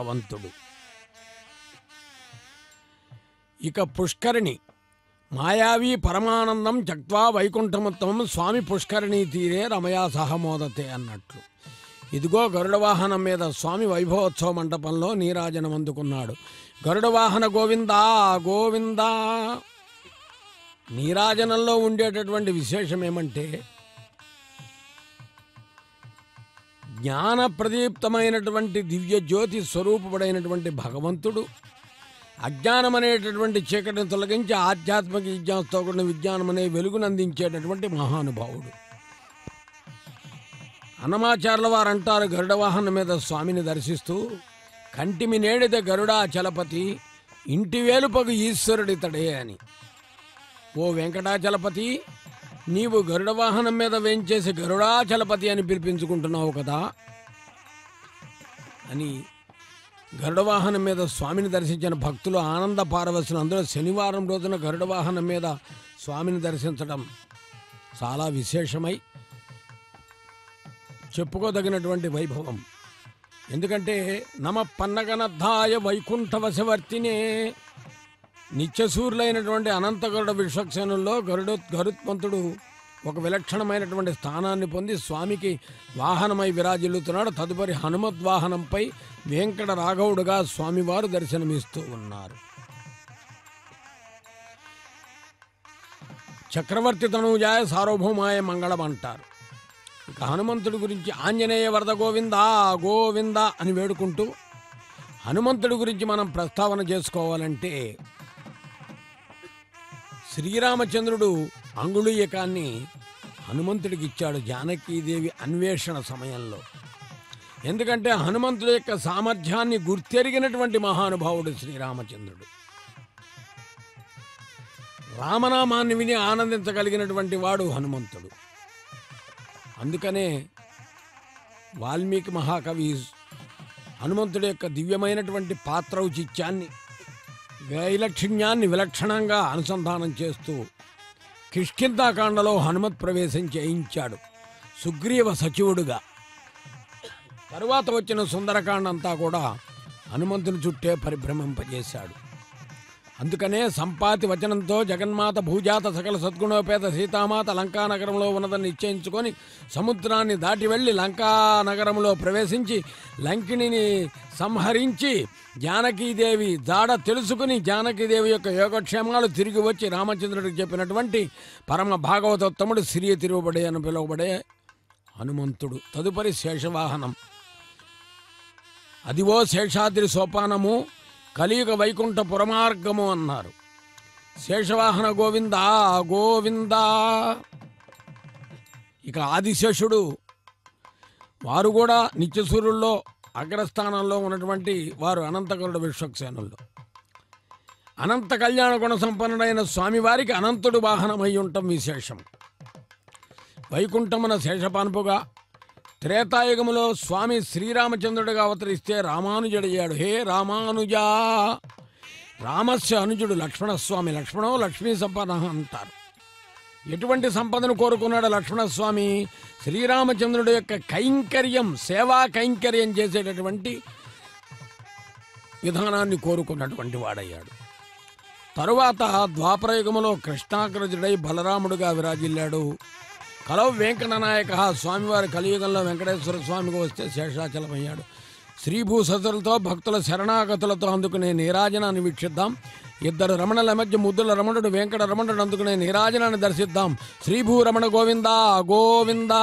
భగవంతుడు ఇక పుష్కరిణి. మాయావి పరమానందం జగ్వా వైకుంఠముత్తమం స్వామి పుష్కరిణి తీరే రమయా సహమోదతే అన్నట్లు. ఇదిగో గరుడ వాహనం మీద స్వామి వైభవోత్సవ మండపంలో నీరాజనం అందుకున్నాడు. గరుడ వాహన గోవిందా గోవిందా. నీరాజనంలో ఉండేటటువంటి విశేషం ఏమంటే జ్ఞాన ప్రదీప్తమైనటువంటి దివ్య జ్యోతి స్వరూపుడైనటువంటి భగవంతుడు. అజ్ఞానం అనేటటువంటి చీకటిని తొలగించి ఆధ్యాత్మిక విజ్ఞానంతో కూడిన విజ్ఞానం అనే వెలుగును అందించేటటువంటి మహానుభావుడు. అన్నమాచార్ల వారు అంటారు గరుడ వాహనం మీద స్వామిని దర్శిస్తూ కంటిమి నేడిద గరుడా చలపతి ఇంటి వేలుపగు ఈశ్వరుడితడే అని. ఓ వెంకటాచలపతి నీవు గరుడ వాహనం మీద వేంచేసి గరుడాచలపతి అని పిలిపించుకుంటున్నావు కదా అని గరుడ వాహనం మీద స్వామిని దర్శించిన భక్తులు ఆనంద పారవశులు అందులో శనివారం రోజున గరుడ వాహనం మీద స్వామిని దర్శించడం చాలా విశేషమై చెప్పుకోదగినటువంటి వైభవం. ఎందుకంటే నమ పన్నగనద్ధాయ వైకుంఠ వశవర్తినే నిత్యసూరులైనటువంటి అనంతగరుడ విశ్వక్సేనుల్లో గరుడు గరుత్మంతుడు ఒక విలక్షణమైనటువంటి స్థానాన్ని పొంది స్వామికి వాహనమై విరాజిల్లుతున్నాడు. తదుపరి హనుమద్ వాహనంపై వెంకట రాఘవుడుగా స్వామివారు దర్శనమిస్తూ ఉన్నారు. చక్రవర్తి తనుజాయ సార్వభౌమాయ మంగళం అంటారు. ఇక హనుమంతుడి గురించి ఆంజనేయ వరద గోవిందా గోవిందా అని వేడుకుంటూ హనుమంతుడి గురించి మనం ప్రస్తావన చేసుకోవాలంటే శ్రీరామచంద్రుడు అంగుళీయకాన్ని హనుమంతుడికి ఇచ్చాడు జానకీదేవి అన్వేషణ సమయంలో. ఎందుకంటే హనుమంతుడి యొక్క సామర్థ్యాన్ని గుర్తెరిగినటువంటి మహానుభావుడు శ్రీరామచంద్రుడు. రామనామాన్ని విని ఆనందించగలిగినటువంటి వాడు హనుమంతుడు. అందుకనే వాల్మీకి మహాకవి హనుమంతుడి యొక్క దివ్యమైనటువంటి పాత్రౌచిత్యాన్ని వైలక్షణ్యాన్ని విలక్షణంగా అనుసంధానం చేస్తూ కిష్కింతాకాండలో హనుమత్ ప్రవేశం చేయించాడు. సుగ్రీవ సచివుడుగా. తరువాత వచ్చిన సుందరకాండ అంతా కూడా హనుమంతుని చుట్టే పరిభ్రమింపజేశాడు. అందుకనే సంపాతి వచనంతో జగన్మాత భూజాత సకల సద్గుణోపేత సీతామాత లంకానగరంలో ఉన్నదని నిశ్చయించుకొని సముద్రాన్ని దాటి వెళ్ళి లంకా నగరంలో ప్రవేశించి లంకిణిని సంహరించి జానకీదేవి దాడ తెలుసుకుని జానకీదేవి యొక్క యోగక్షేమాలు తిరిగి వచ్చి రామచంద్రుడికి చెప్పినటువంటి పరమ భాగవతోత్తముడు సిరియ తిరుగుబడే అని పిలువబడే హనుమంతుడు. తదుపరి శేషవాహనం. అదివో శేషాద్రి సోపానము. కలియుగ వైకుంఠ పురమార్గము అన్నారు. శేషవాహన గోవిందా గోవిందా. ఇక ఆదిశేషుడు వారు కూడా నిత్యసూరుల్లో అగ్రస్థానంలో ఉన్నటువంటి వారు అనంతకరుడు విశ్వక్సేనుల్లో. అనంత కళ్యాణ గుణ సంపన్నుడైన స్వామివారికి అనంతుడు వాహనమై ఉండటం విశేషం. వైకుంఠమున శేషపాన్పుగా త్రేతాయుగములో స్వామి శ్రీరామచంద్రుడిగా అవతరిస్తే రామానుజుడయ్యాడు. హే రామానుజా! రామస్య అనుజుడు లక్ష్మణస్వామి. లక్ష్మణో లక్ష్మీ సంపద అంటారు. ఎటువంటి సంపదను కోరుకున్నాడు లక్ష్మణస్వామి? శ్రీరామచంద్రుడి యొక్క కైంకర్యం సేవా కైంకర్యం చేసేటటువంటి విధానాన్ని కోరుకున్నటువంటి వాడయ్యాడు. తరువాత ద్వాపరయుగములో కృష్ణాగ్రజుడై బలరాముడుగా విరాజిల్లాడు. కలవు వెంకటనాయక స్వామివారి కలియుగంలో వెంకటేశ్వర స్వామికి వస్తే శేషాచలమయ్యాడు. శ్రీభూసతులతో భక్తుల శరణాగతులతో అందుకునే నీరాజనాన్ని వీక్షిద్దాం. ఇద్దరు రమణల మధ్య ముద్దుల రమణుడు వెంకట రమణుడు అందుకునే నీరాజనాన్ని దర్శిద్దాం. శ్రీభూ రమణ గోవిందా గోవిందా.